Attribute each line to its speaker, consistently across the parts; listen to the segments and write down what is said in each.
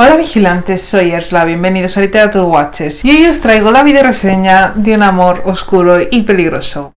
Speaker 1: Hola vigilantes, soy Ersla, bienvenidos a Literature Watchers y hoy os traigo la video reseña de un amor oscuro y peligroso.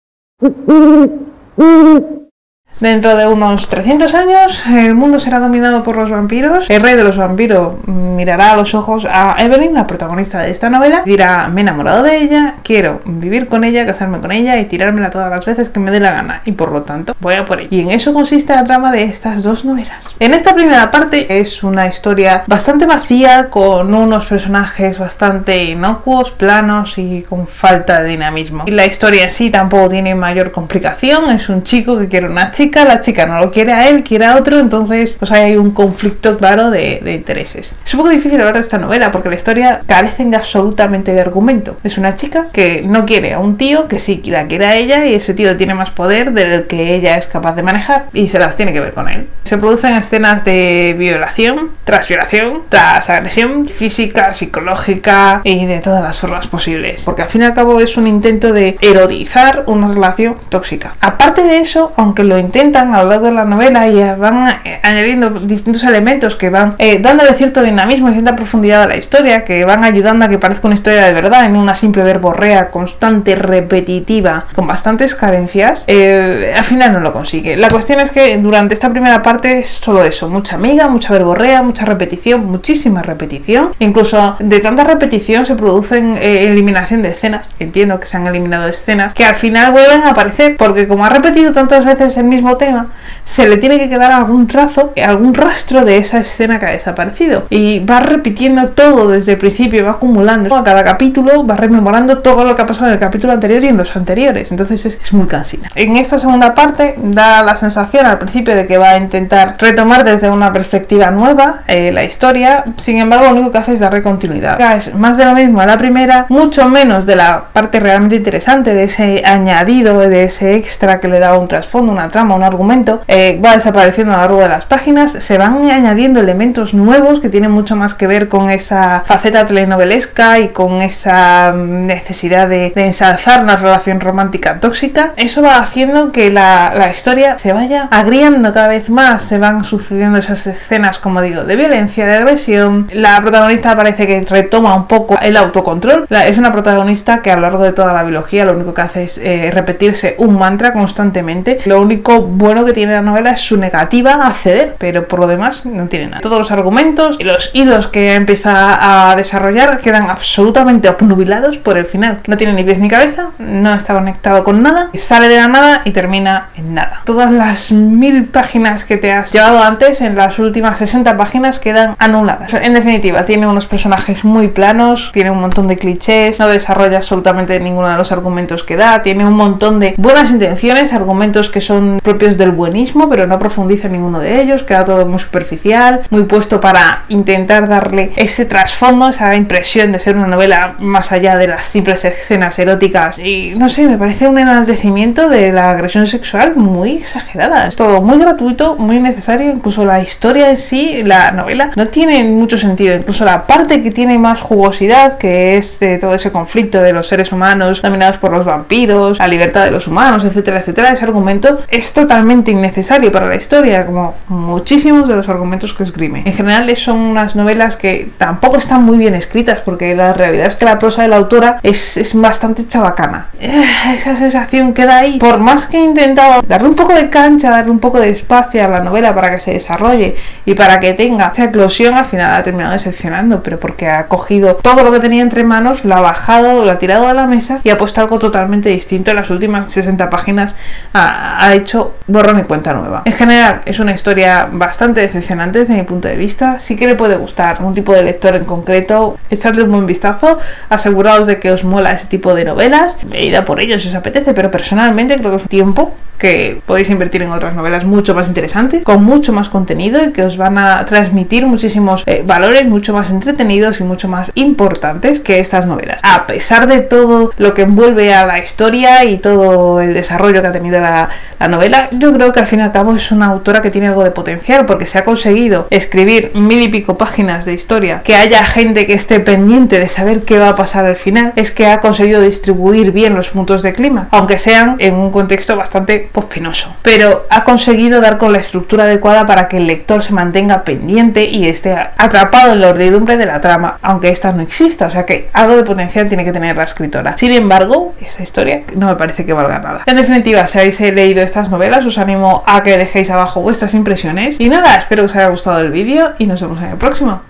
Speaker 1: Dentro de unos 300 años, el mundo será dominado por los vampiros. El rey de los vampiros mirará a los ojos a Evelyn, la protagonista de esta novela, y dirá: Me he enamorado de ella, quiero vivir con ella, casarme con ella y tirármela todas las veces que me dé la gana. Y por lo tanto, voy a por ella. Y en eso consiste la trama de estas dos novelas. En esta primera parte es una historia bastante vacía, con unos personajes bastante inocuos, planos y con falta de dinamismo. Y la historia en sí tampoco tiene mayor complicación. Es un chico que quiere una chica la chica no lo quiere a él, quiere a otro, entonces pues hay un conflicto claro de, intereses. Es un poco difícil hablar de esta novela porque la historia carece de absolutamente de argumento. Es una chica que no quiere a un tío que sí la quiere a ella y ese tío tiene más poder del que ella es capaz de manejar y se las tiene que ver con él. Se producen escenas de violación, tras violación, tras agresión física, psicológica y de todas las formas posibles. Porque al fin y al cabo es un intento de erodizar una relación tóxica. Aparte de eso, aunque lo intente a lo largo de la novela y van eh, añadiendo distintos elementos que van eh, dándole cierto dinamismo y cierta profundidad a la historia, que van ayudando a que parezca una historia de verdad en una simple verborrea constante, repetitiva, con bastantes carencias, eh, al final no lo consigue. La cuestión es que durante esta primera parte es solo eso, mucha amiga, mucha verborrea, mucha repetición, muchísima repetición. Incluso de tanta repetición se producen eliminación de escenas. Entiendo que se han eliminado escenas que al final vuelven a aparecer porque como ha repetido tantas veces el mismo 对吗？Se le tiene que quedar algún trazo, algún rastro de esa escena que ha desaparecido. Y va repitiendo todo desde el principio, va acumulando. A cada capítulo va rememorando todo lo que ha pasado en el capítulo anterior y en los anteriores. Entonces es, muy cansina. En esta segunda parte da la sensación al principio de que va a intentar retomar desde una perspectiva nueva eh, la historia. Sin embargo, lo único que hace es darle continuidad. Es más de lo mismo a la primera, mucho menos de la parte realmente interesante, de ese añadido, de ese extra que le da un trasfondo, una trama, un argumento, eh, va desapareciendo a lo largo de las páginas, se van añadiendo elementos nuevos que tienen mucho más que ver con esa faceta telenovelesca y con esa mm, necesidad de, ensalzar una relación romántica tóxica. Eso va haciendo que la, la historia se vaya agriando cada vez más, se van sucediendo esas escenas, como digo, de violencia, de agresión. La protagonista parece que retoma un poco el autocontrol. es una protagonista que a lo largo de toda la biología lo único que hace es eh, repetirse un mantra constantemente. Lo único bueno que tiene la novela es su negativa a ceder, pero por lo demás no tiene nada. Todos los argumentos y los hilos que empieza a desarrollar quedan absolutamente obnubilados por el final. No tiene ni pies ni cabeza, no está conectado con nada, sale de la nada y termina en nada. Todas las mil páginas que te has llevado antes, en las últimas 60 páginas, quedan anuladas. En definitiva, tiene unos personajes muy planos, tiene un montón de clichés, no desarrolla absolutamente ninguno de los argumentos que da, tiene un montón de buenas intenciones, argumentos que son propios del buenismo, pero no profundiza en ninguno de ellos, queda todo muy superficial, muy puesto para intentar darle ese trasfondo, esa impresión de ser una novela más allá de las simples escenas eróticas. Y no sé, me parece un enaltecimiento de la agresión sexual muy exagerada. Es todo muy gratuito, muy necesario, incluso la historia en sí, la novela, no tiene mucho sentido. Incluso la parte que tiene más jugosidad, que es de todo ese conflicto de los seres humanos dominados por los vampiros, la libertad de los humanos, etcétera, etcétera, ese argumento es totalmente innecesario para la historia, como muchísimos de los argumentos que esgrime. En general son unas novelas que tampoco están muy bien escritas, porque la realidad es que la prosa de la autora es, es bastante chabacana. Eh, esa sensación queda ahí. Por más que he intentado darle un poco de cancha, darle un poco de espacio a la novela para que se desarrolle y para que tenga esa eclosión, al final ha terminado decepcionando, pero porque ha cogido todo lo que tenía entre manos, lo ha bajado, lo ha tirado a la mesa y ha puesto algo totalmente distinto. En las últimas 60 páginas ha, ha hecho borrón cuenta nueva. En general es una historia bastante decepcionante desde mi punto de vista. Sí que le puede gustar un tipo de lector en concreto. Echarle un buen vistazo. Aseguraos de que os mola ese tipo de novelas. Ida por ello si os apetece, pero personalmente creo que es un tiempo que podéis invertir en otras novelas mucho más interesantes, con mucho más contenido y que os van a transmitir muchísimos eh, valores mucho más entretenidos y mucho más importantes que estas novelas. A pesar de todo lo que envuelve a la historia y todo el desarrollo que ha tenido la, la novela, yo creo que al fin y al cabo es una autora que tiene algo de potencial porque se ha conseguido escribir mil y pico páginas de historia, que haya gente que esté pendiente de saber qué va a pasar al final, es que ha conseguido distribuir bien los puntos de clima, aunque sean en un contexto bastante pues penoso. Pero ha conseguido dar con la estructura adecuada para que el lector se mantenga pendiente y esté atrapado en la ordidumbre de la trama, aunque esta no exista. O sea que algo de potencial tiene que tener la escritora. Sin embargo, esta historia no me parece que valga nada. En definitiva, si habéis leído estas novelas, os animo a que dejéis abajo vuestras impresiones. Y nada, espero que os haya gustado el vídeo y nos vemos en el próximo.